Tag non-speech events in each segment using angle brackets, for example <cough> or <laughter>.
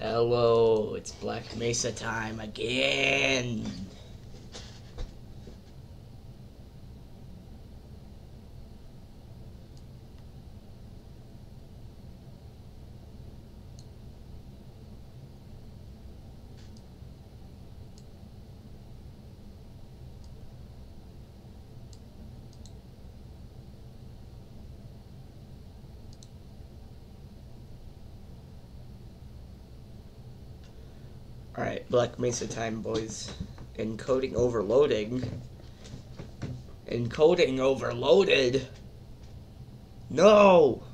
Hello, it's Black Mesa time again. Alright, Black Mesa time, boys. Encoding overloading. Encoding overloaded. No!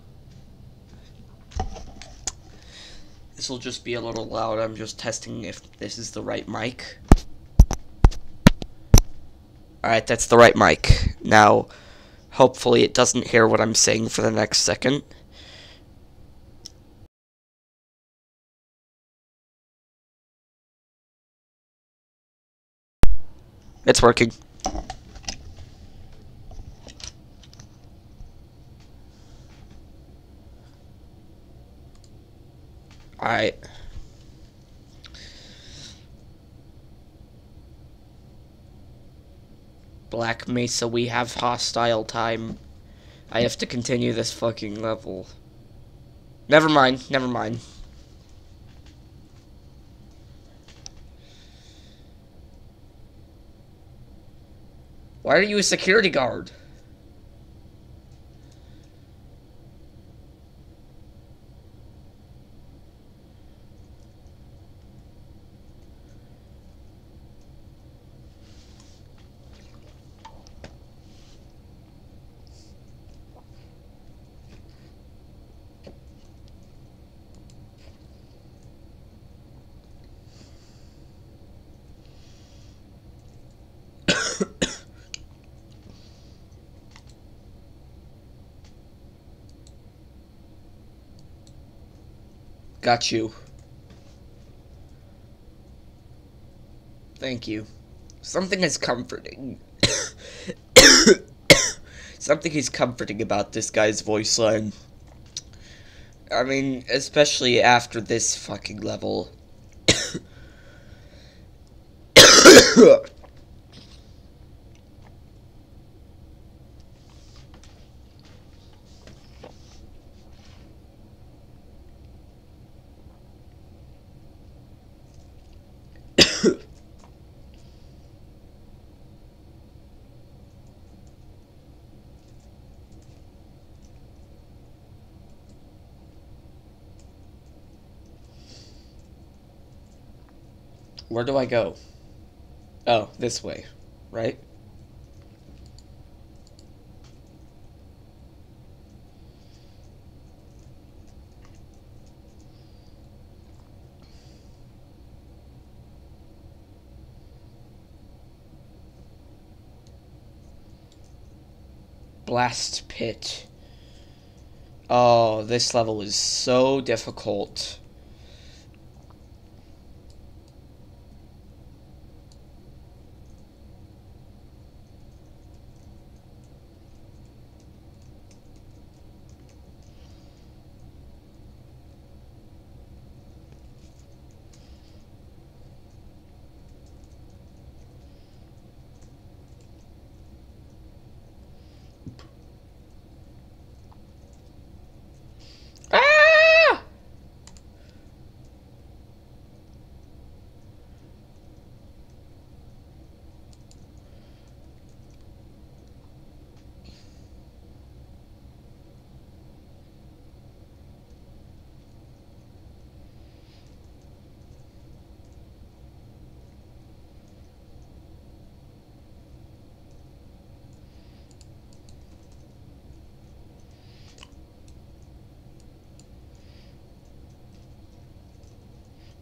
This will just be a little loud. I'm just testing if this is the right mic. Alright, that's the right mic. Now, hopefully it doesn't hear what I'm saying for the next second. It's working. Alright. Black Mesa, we have hostile time. I have to continue this fucking level. Never mind, never mind. Why are you a security guard? Got you. Thank you. Something is comforting. <coughs> Something is comforting about this guy's voice line. I mean, especially after this fucking level. <coughs> <coughs> Where do I go? Oh, this way, right? Blast Pit. Oh, this level is so difficult. Ah!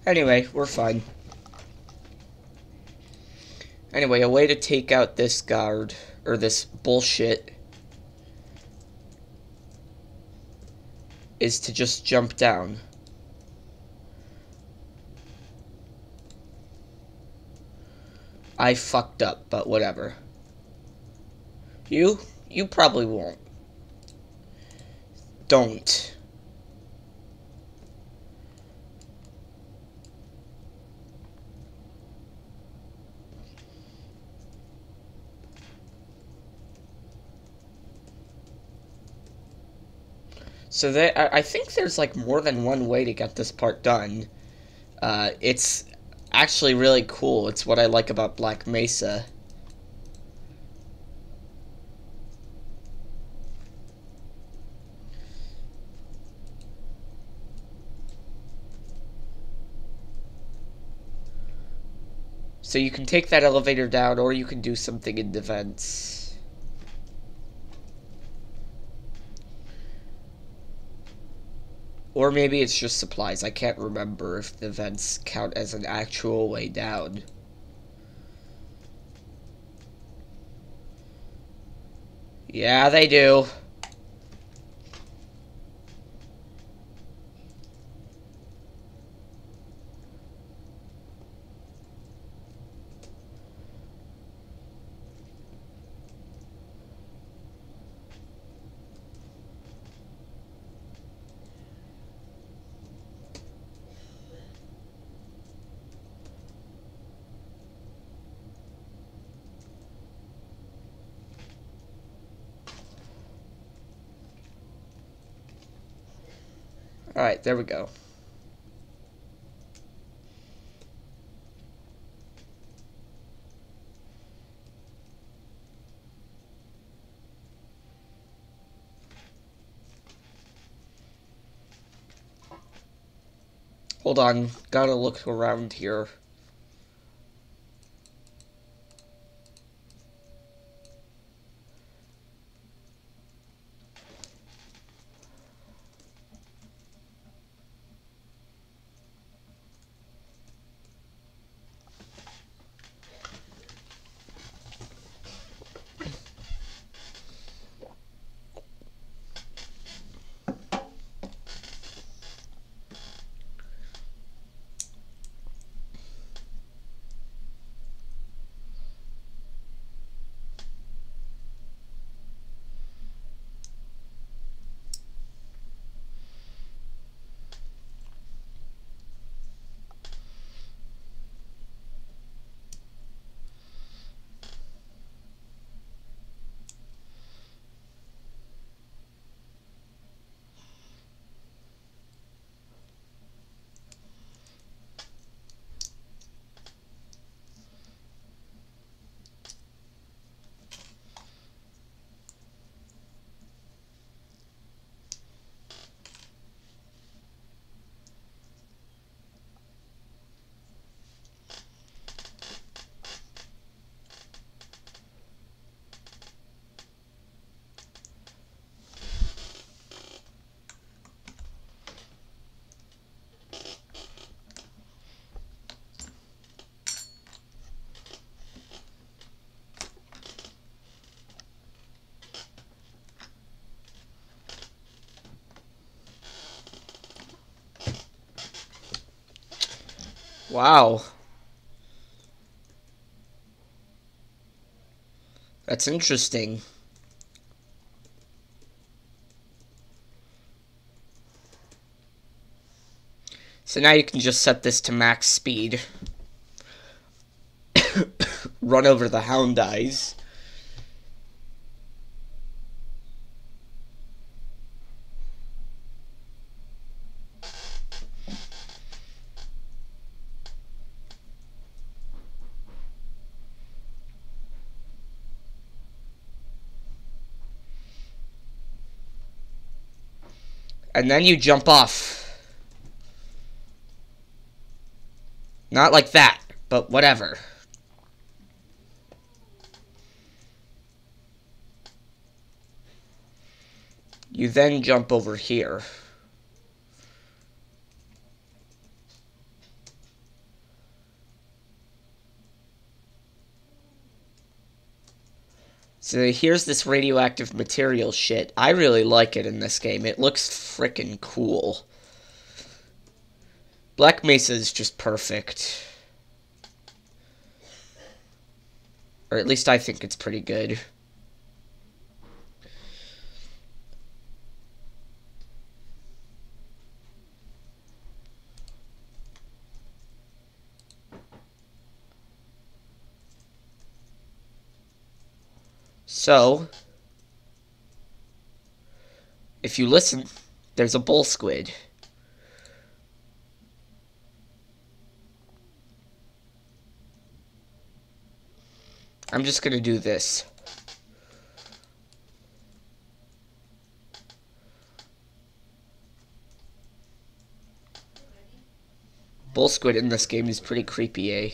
Anyway, we're fine. Anyway, a way to take out this guard, or this bullshit, is to just jump down. I fucked up, but whatever. You? You probably won't. Don't. So there, I I think there's like more than one way to get this part done. Uh, it's actually really cool. It's what I like about Black Mesa. So you can take that elevator down, or you can do something in defense. Or maybe it's just supplies. I can't remember if the vents count as an actual way down. Yeah, they do. Alright, there we go. Hold on, gotta look around here. Wow. That's interesting. So now you can just set this to max speed. <coughs> Run over the hound eyes. And then you jump off. Not like that, but whatever. You then jump over here. So here's this radioactive material shit. I really like it in this game. It looks freaking cool. Black Mesa is just perfect. Or at least I think it's pretty good. So, if you listen There's a bull squid. I'm just gonna do this. Bull squid in this game is pretty creepy, eh?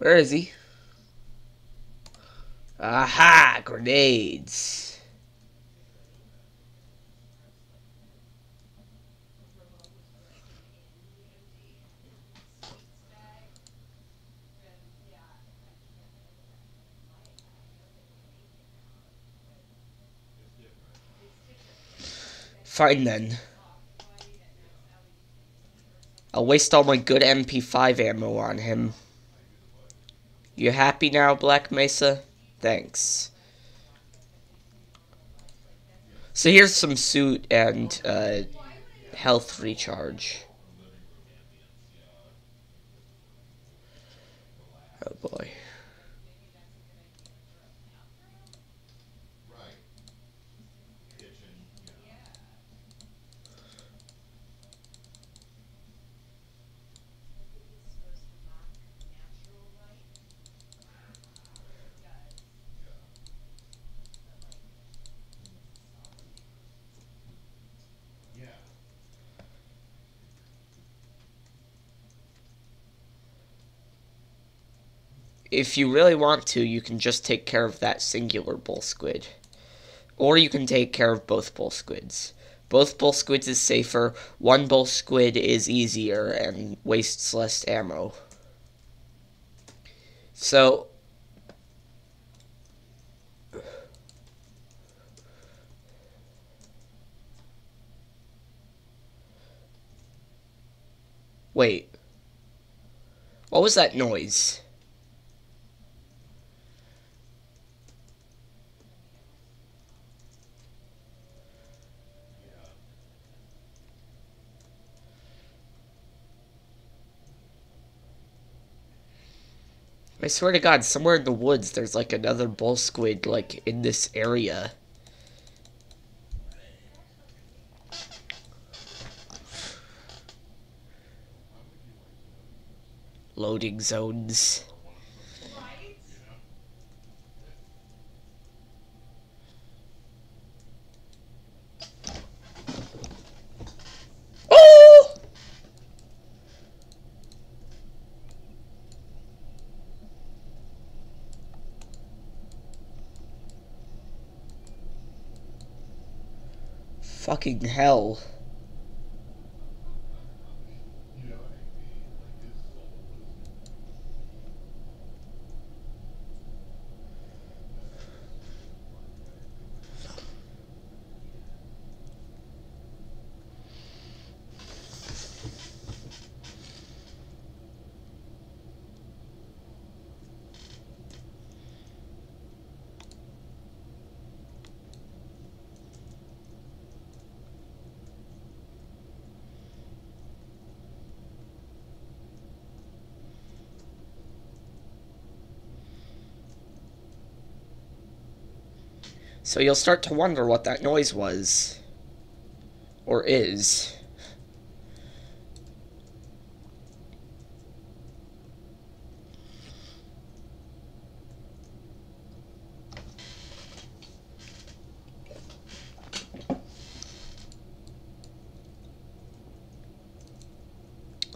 Where is he? Aha! Grenades! Fine then. I'll waste all my good MP5 ammo on him. You happy now, Black Mesa? Thanks. So here's some suit and uh, health recharge. Oh boy. If you really want to, you can just take care of that singular bull squid. Or you can take care of both bull squids. Both bull squids is safer, one bull squid is easier and wastes less ammo. So, Wait. What was that noise? I swear to God, somewhere in the woods, there's like another bull squid, like in this area. Loading zones. Fucking hell. So you'll start to wonder what that noise was. Or is.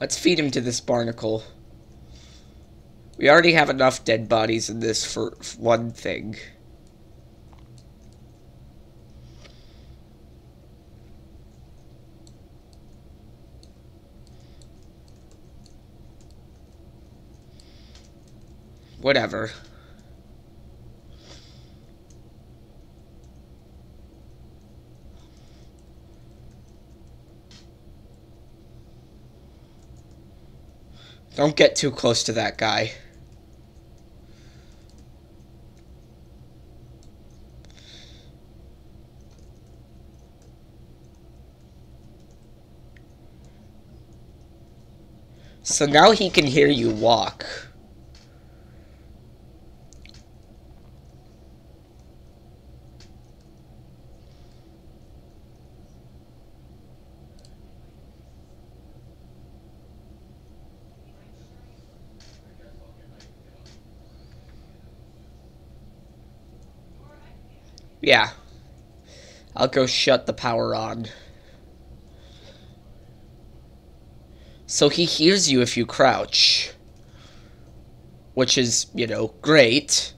Let's feed him to this barnacle. We already have enough dead bodies in this for one thing. Whatever. Don't get too close to that guy. So now he can hear you walk. Yeah. I'll go shut the power on. So he hears you if you crouch. Which is, you know, great.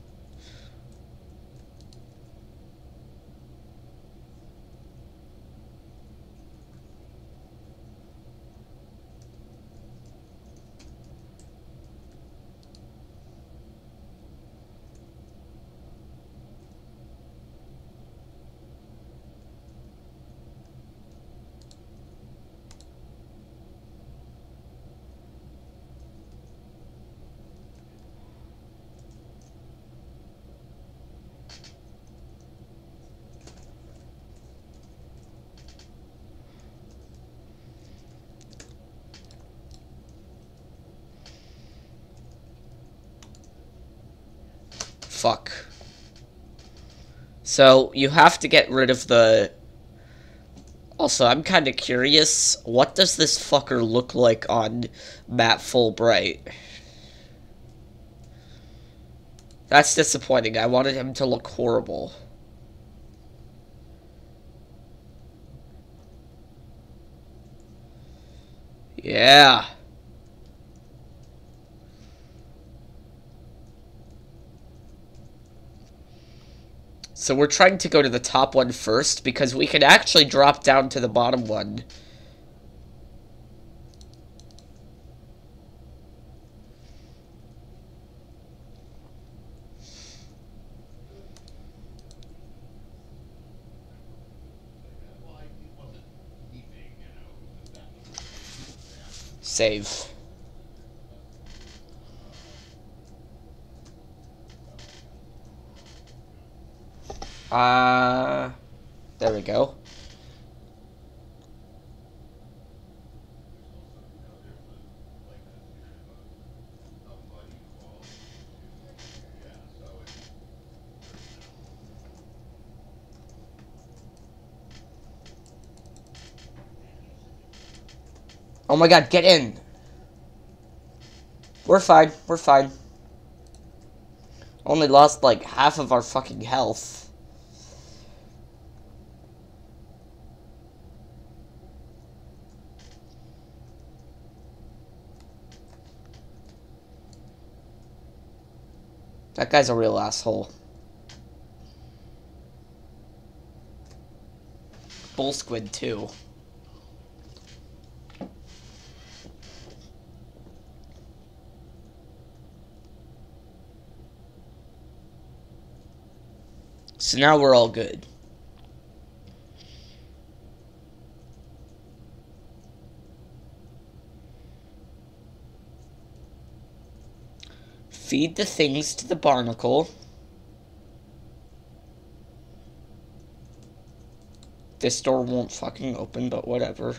Fuck. So, you have to get rid of the... Also, I'm kind of curious, what does this fucker look like on mat_fullbright? That's disappointing. I wanted him to look horrible. Yeah. So we're trying to go to the top one first because we can actually drop down to the bottom one. Save. Uh, there we go. Oh my god, get in! We're fine, we're fine. Only lost like half of our fucking health. That guy's a real asshole. Bull squid, too. So now we're all good. Feed the things to the barnacle. This door won't fucking open, but whatever.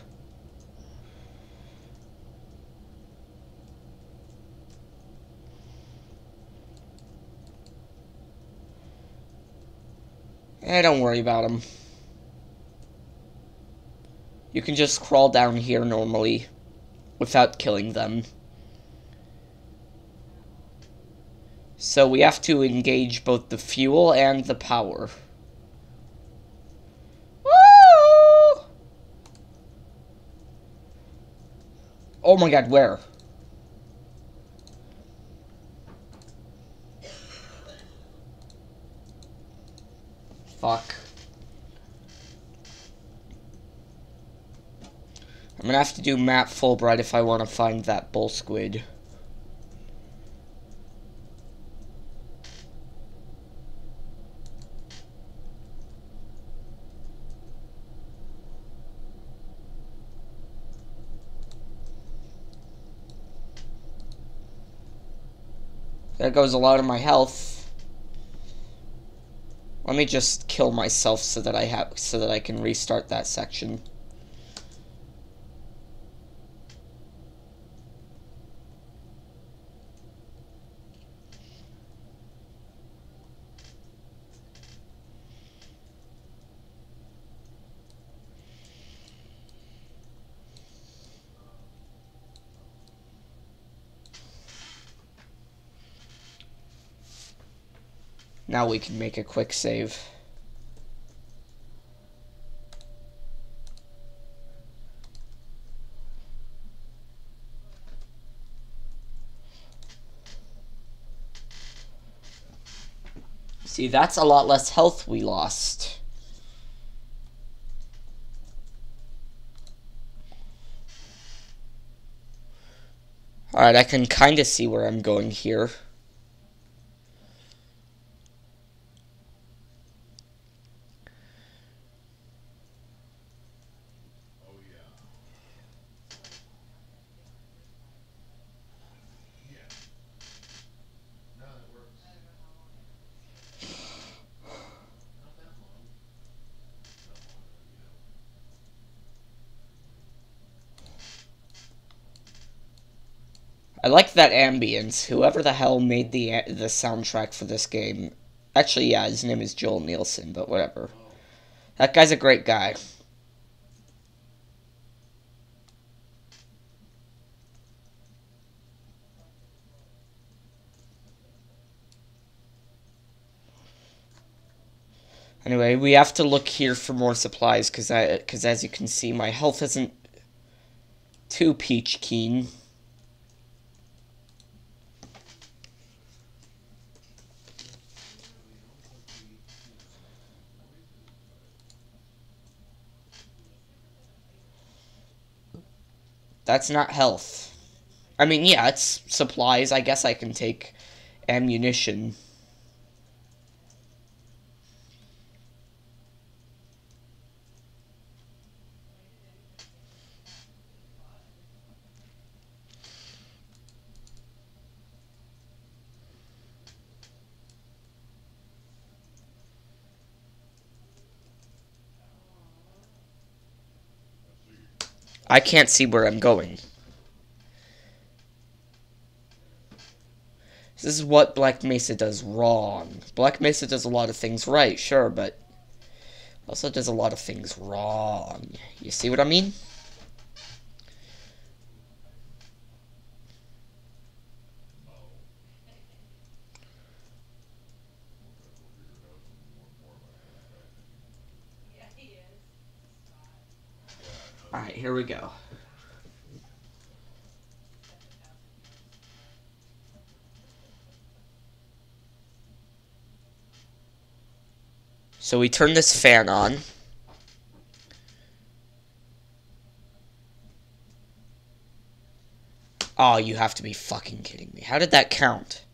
Eh, don't worry about them. You can just crawl down here normally without killing them. So we have to engage both the fuel and the power. Woo! Oh my god, where? Fuck. I'm gonna have to do mat_fullbright if I want to find that bull squid. Goes a lot of my health. Let me just kill myself so that I have so that I can restart that section. Now we can make a quick save. See, that's a lot less health we lost. Alright, I can kind of see where I'm going here. I like that ambience. Whoever the hell made the the soundtrack for this game. Actually, yeah, his name is Joel Nielsen, but whatever. That guy's a great guy. Anyway, we have to look here for more supplies because I because as you can see, my health isn't too peach keen. That's not health. I mean, yeah, it's supplies. I guess I can take ammunition. I can't see where I'm going. This is what Black Mesa does wrong. Black Mesa does a lot of things right, sure, but also does a lot of things wrong. You see what I mean? Alright, here we go. So we turn this fan on. Oh, you have to be fucking kidding me. How did that count?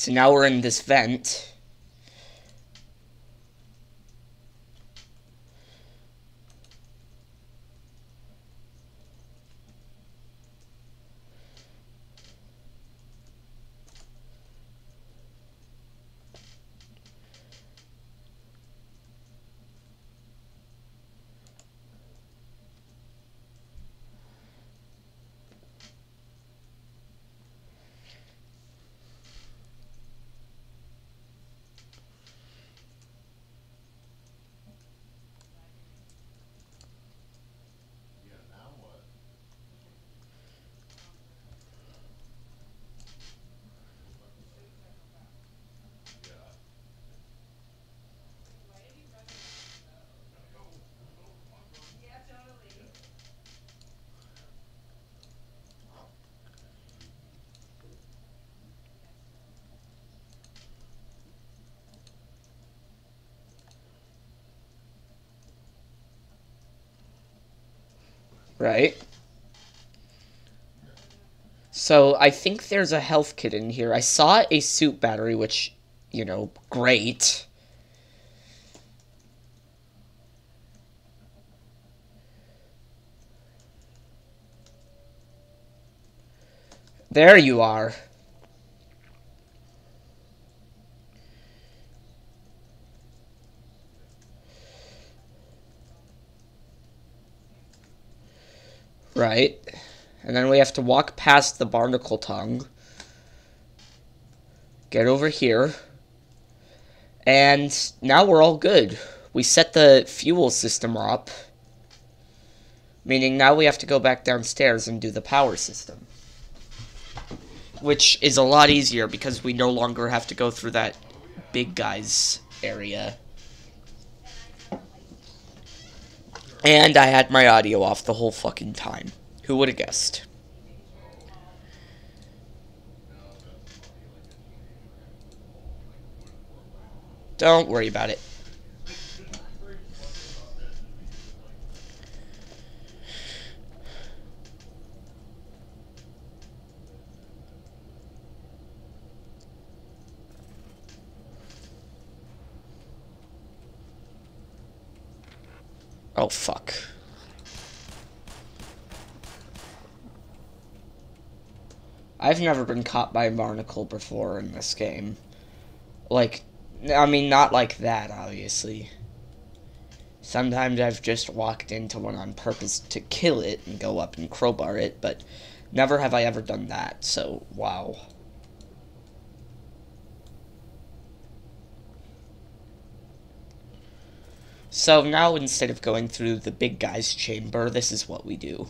So now we're in this vent. Right? So I think there's a health kit in here. I saw a suit battery, which, you know, great. There you are. Right. And then we have to walk past the barnacle tongue. Get over here. And now we're all good. We set the fuel system up. Meaning now we have to go back downstairs and do the power system. Which is a lot easier because we no longer have to go through that big guy's area. And I had my audio off the whole fucking time. Who would have guessed? Don't worry about it. Oh, fuck. I've never been caught by a barnacle before in this game. Like, I mean, not like that, obviously. Sometimes I've just walked into one on purpose to kill it and go up and crowbar it, but never have I ever done that, so wow. So now instead of going through the big guy's chamber, this is what we do.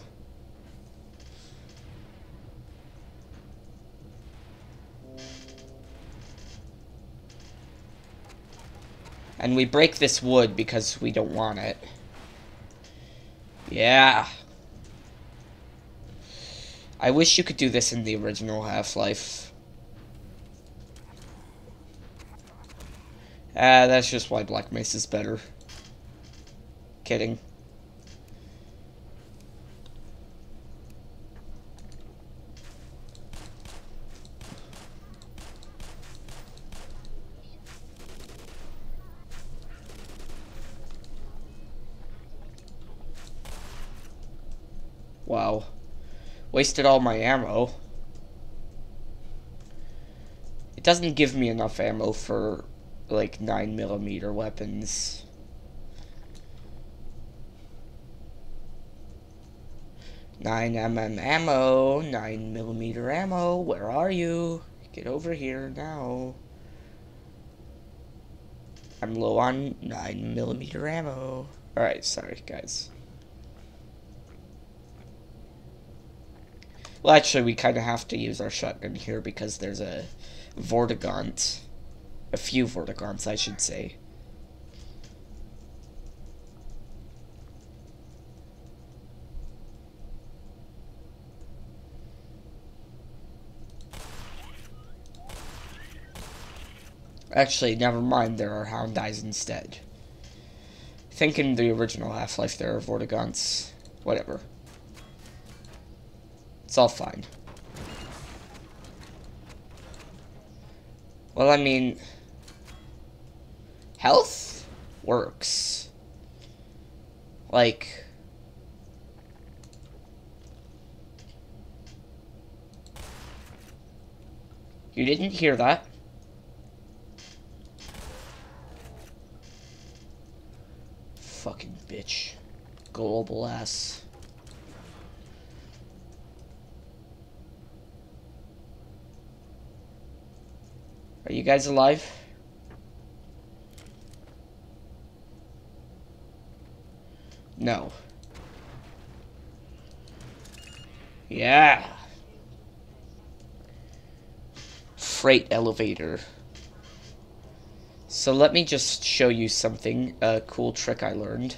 And we break this wood because we don't want it. Yeah. I wish you could do this in the original Half-Life. Ah, uh, that's just why Black Mesa is better kidding. Wow. Wasted all my ammo. It doesn't give me enough ammo for, like, 9mm weapons. 9mm ammo, 9mm ammo, where are you? Get over here now. I'm low on 9mm ammo. Alright, sorry guys. Well, actually, we kind of have to use our shotgun here because there's a Vortigaunt. A few Vortigaunts, I should say. Actually, never mind, there are Hound Eyes instead. I think in the original Half-Life there are Vortigaunts. Whatever. It's all fine. Well, I mean... Health works. Like... You didn't hear that. Fucking bitch. Global ass. Are you guys alive? No. Yeah. Freight elevator. So let me just show you something, a cool trick I learned.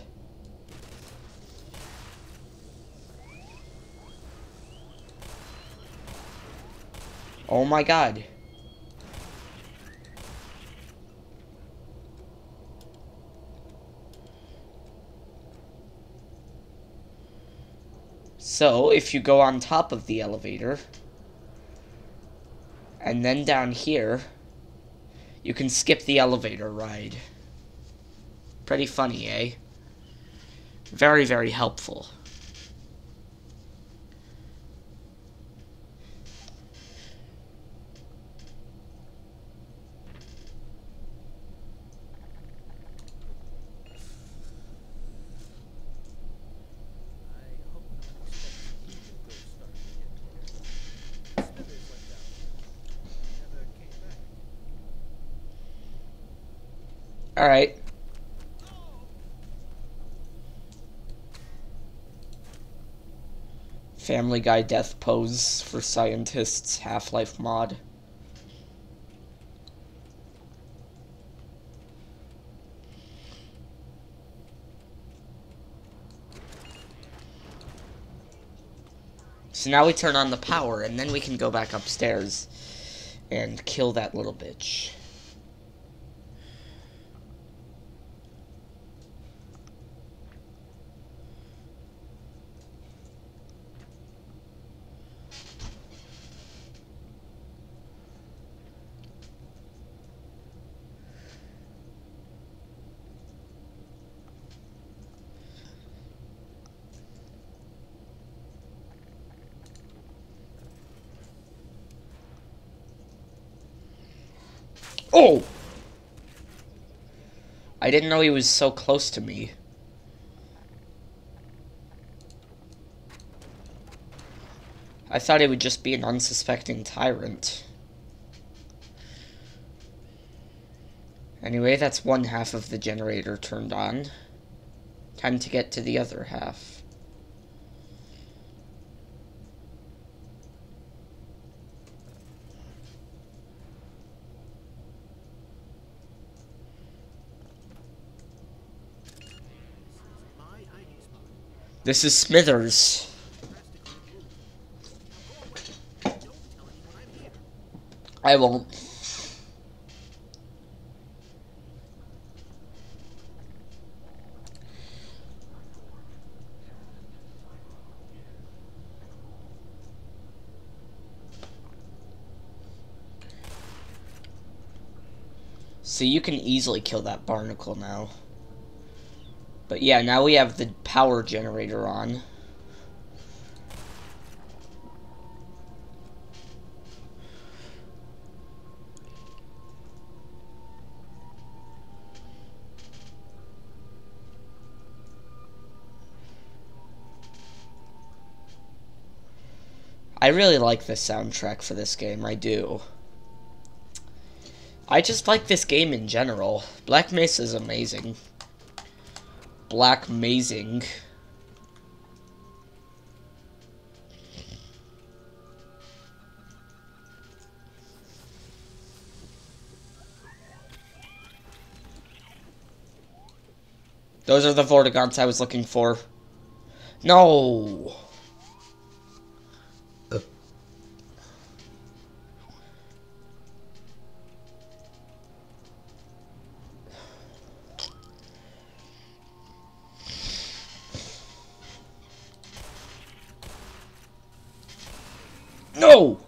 Oh my god. So, if you go on top of the elevator, and then down here, you can skip the elevator ride. Pretty funny, eh? Very, very helpful. Alright. Family Guy death pose for scientists Half-Life mod. So now we turn on the power, and then we can go back upstairs and kill that little bitch. Oh! I didn't know he was so close to me. I thought he would just be an unsuspecting tyrant. Anyway, that's one half of the generator turned on. Time to get to the other half. This is Smithers. I won't. So you can easily kill that barnacle now. But yeah, now we have the power generator on. I really like the soundtrack for this game, I do. I just like this game in general. Black Mesa is amazing. Black Mazing. Those are the Vortigaunts I was looking for. No! No!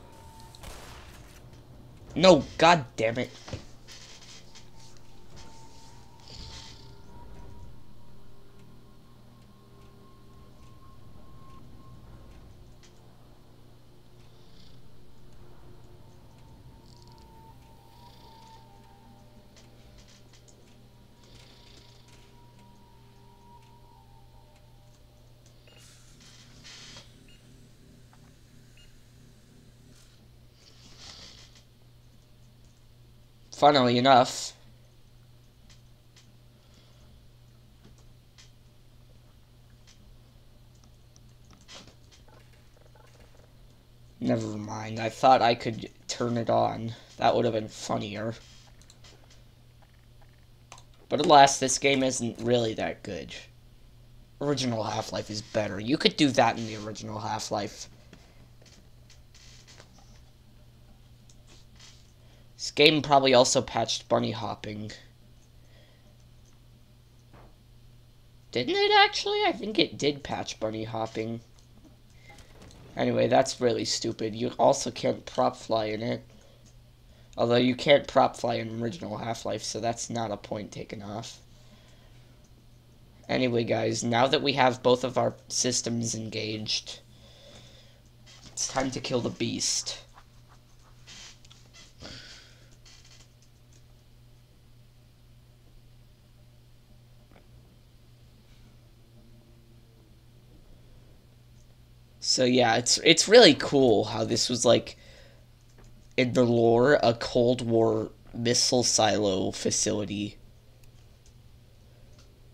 No, god damn it. Funnily enough, Never mind. I thought I could turn it on. That would have been funnier. But alas, this game isn't really that good. Original Half-Life is better. You could do that in the original Half-Life. Game probably also patched bunny hopping. Didn't it actually? I think it did patch bunny hopping. Anyway, that's really stupid. You also can't prop fly in it. Although you can't prop fly in original Half-Life, so that's not a point taken off. Anyway, guys, now that we have both of our systems engaged, it's time to kill the beast. So yeah, it's it's really cool how this was like in the lore a Cold War missile silo facility.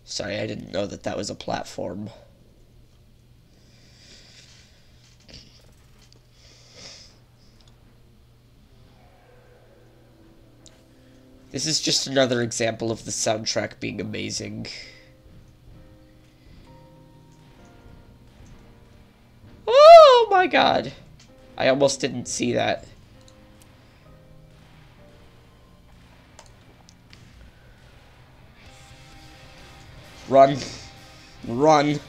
Sorry, I didn't know that that was a platform. This is just another example of the soundtrack being amazing. My god. I almost didn't see that. Run. Run.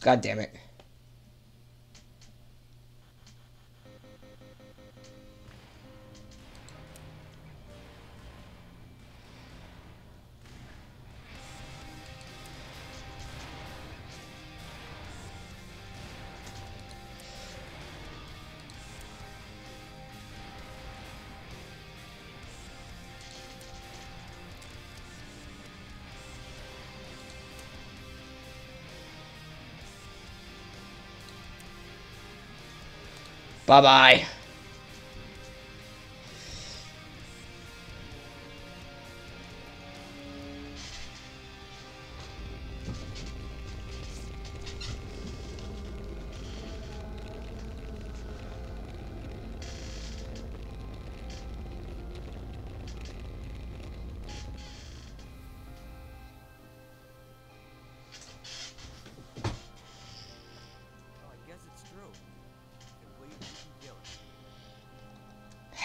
God damn it. Bye-bye.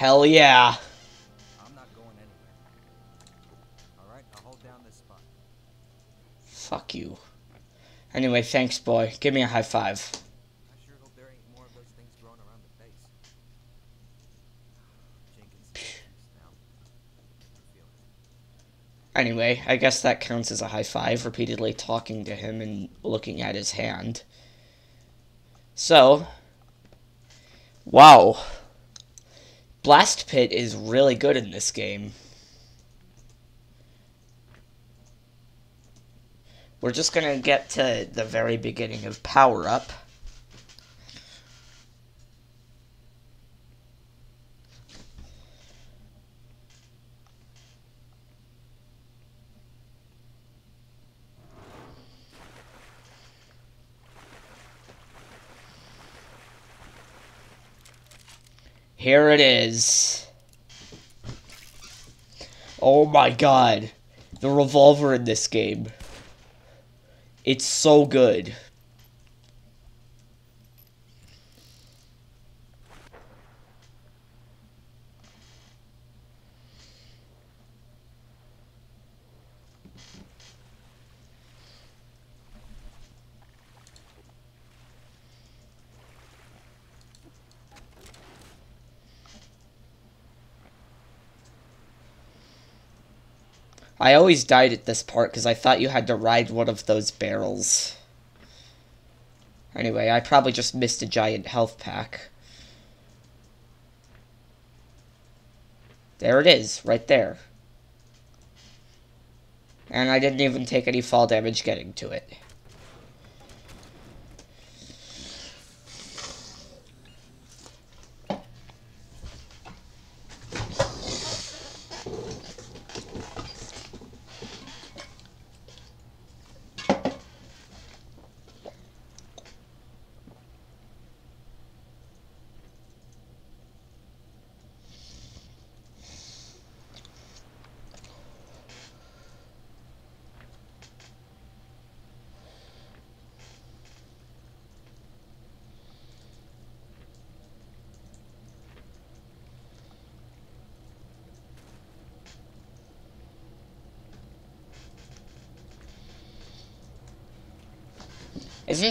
Hell yeah. I'm not going anywhere. Alright, I'll hold down this spot. Fuck you. Anyway, thanks, boy. Give me a high five. I sure hope there ain't more of those things growing around the base. Jenkins now. I feel it. Anyway, I guess that counts as a high five, repeatedly talking to him and looking at his hand. So, wow. Blast Pit is really good in this game. We're just gonna get to the very beginning of Power Up. Here it is. Oh my god. The revolver in this game. It's so good. I always died at this part because I thought you had to ride one of those barrels. Anyway, I probably just missed a giant health pack. There it is, right there. And I didn't even take any fall damage getting to it.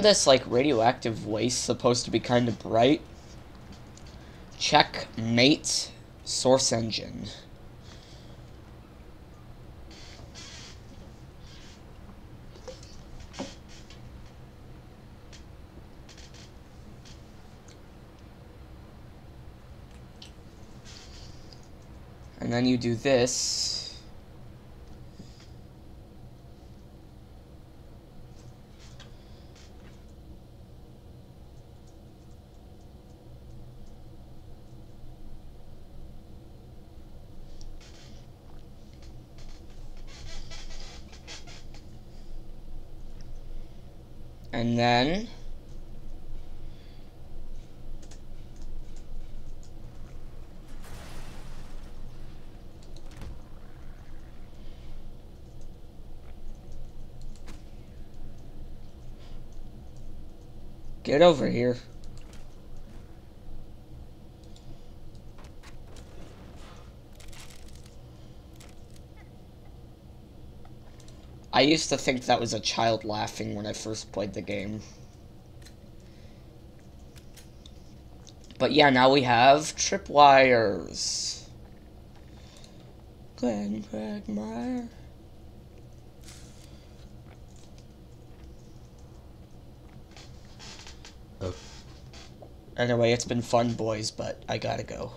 This like radioactive waste supposed to be kind of bright? Checkmate source engine. And then you do this. And then Get over here. I used to think that was a child laughing when I first played the game. But yeah, now we have tripwires. Glenn Craigmire. Oh. Anyway, it's been fun, boys, but I gotta go.